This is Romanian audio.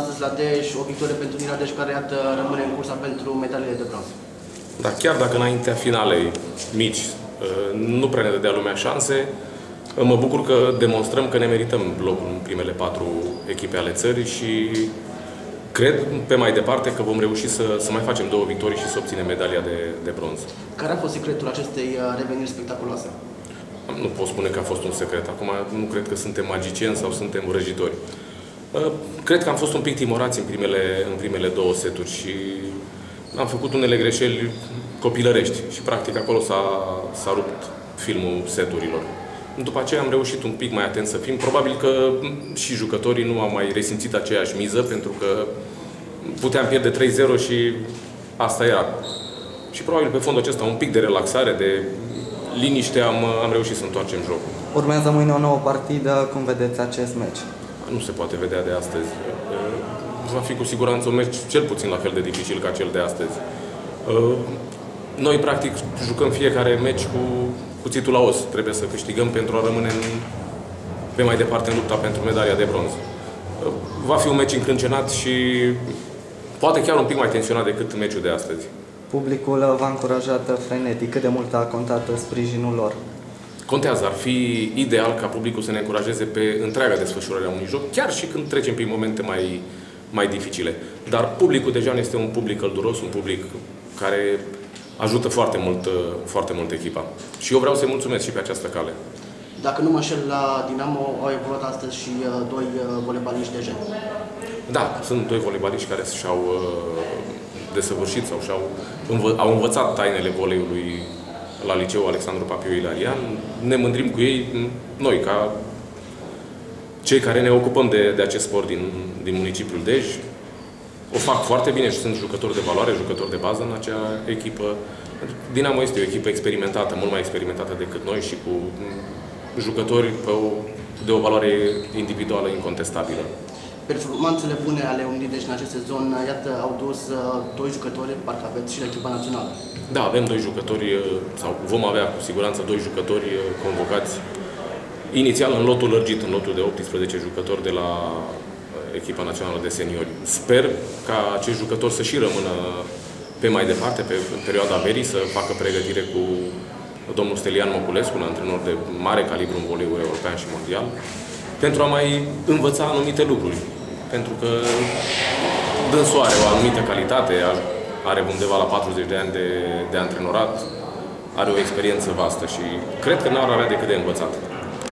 astăzi la Dej, o victorie pentru Miradeș care iată rămâne în cursa pentru medaliile de bronz. Dar chiar dacă înaintea finalei mici uh, nu prea ne dădea lumea șanse, uh, mă bucur că demonstrăm că ne merităm locul în primele patru echipe ale țării și cred pe mai departe că vom reuși să, să mai facem două victorii și să obținem medalia de, de bronz. Care a fost secretul acestei uh, reveniri spectaculoase? Nu pot spune că a fost un secret. Acum nu cred că suntem magicieni sau suntem vrăjitori. Cred că am fost un pic timorați în primele, în primele două seturi și am făcut unele greșeli copilărești și practic acolo s-a, s-a rupt filmul seturilor. După aceea am reușit un pic mai atent să fim. Probabil că și jucătorii nu au mai resimțit aceeași miză pentru că puteam pierde 3-0 și asta era. Și probabil pe fondul acesta un pic de relaxare, de liniște am, am reușit să întoarcem jocul. Urmează mâine o nouă partidă. Cum vedeți acest meci? Nu se poate vedea de astăzi va fi cu siguranță un meci cel puțin la fel de dificil ca cel de astăzi. Uh, noi, practic, jucăm fiecare meci cu cuțitul la os. Trebuie să câștigăm pentru a rămâne în, pe mai departe în lupta pentru medalia de bronz. Uh, va fi un meci încrâncenat și poate chiar un pic mai tensionat decât meciul de astăzi. Publicul v-a încurajat frenetic. Cât de mult a contat sprijinul lor? Contează, ar fi ideal ca publicul să ne încurajeze pe întreaga desfășurare a unui joc, chiar și când trecem prin momente mai, mai dificile. Dar publicul deja este un public călduros, un public care ajută foarte mult, uh, foarte mult echipa. Și eu vreau să-i mulțumesc și pe această cale. Dacă nu mă înșel, la Dinamo au evoluat astăzi și uh, doi uh, volebaliști de gen. Da, sunt doi volebaliști care și-au desăvârșit sau și-au învă au învățat tainele voleiului la liceu Alexandru Papiu Ilarian. Ne mândrim cu ei, noi, ca cei care ne ocupăm de, de acest sport din, din municipiul Dej o fac foarte bine și sunt jucători de valoare, jucători de bază în acea echipă. Dinamo este o echipă experimentată, mult mai experimentată decât noi și cu jucători pe o, de o valoare individuală incontestabilă. Performanțele bune ale Unirii Dej în acest sezon, iată, au dus uh, doi jucători, parcă aveți și la echipa națională. Da, avem doi jucători, uh, sau vom avea cu siguranță doi jucători uh, convocați inițial în lotul lărgit, în lotul de 18 jucători de la uh, echipa națională de seniori. Sper ca acești jucători să și rămână pe mai departe, pe perioada verii, să facă pregătire cu domnul Stelian Moculescu, un antrenor de mare calibru în voleiul european și mondial, pentru a mai învăța anumite lucruri. Pentru că dânsul are o anumită calitate, are undeva la 40 de ani de, de antrenorat, are o experiență vastă și cred că n-ar avea decât de învățat.